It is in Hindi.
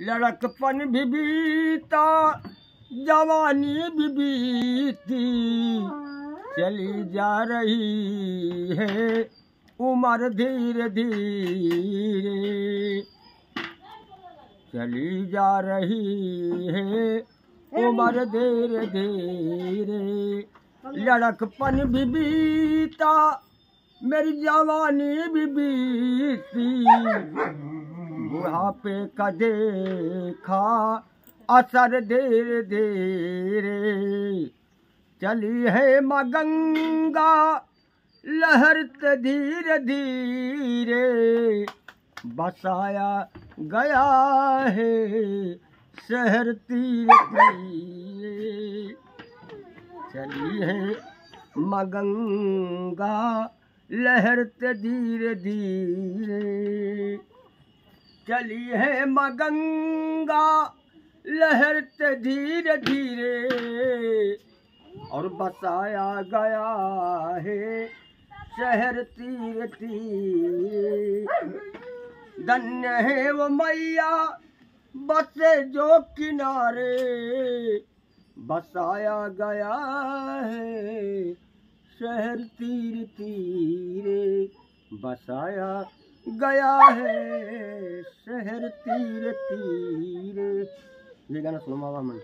लड़कपन भी बीता, जवानी भी बीती। चली जा रही है उम्र धीरे धीरे। चली जा रही है उम्र धीरे धीरे। लड़कपन भी बीता, मेरी जवानी भी बीती। का देखा असर धीरे धीरे। चली है माँ गंगा लहरते धीरे धीरे। बसाया गया है शहर तीर तीरे चली है माँ गंगा लहरते धीरे धीरे चली है माँ गंगा लहरते धीरे धीरे। और बसाया गया है शहर तीर तीर। धन्य है वो मैया बसे जो किनारे। बसाया गया है शहर तीर तीरे। बसाया गया है। şehir tire tire. Bir tane sunum alamam.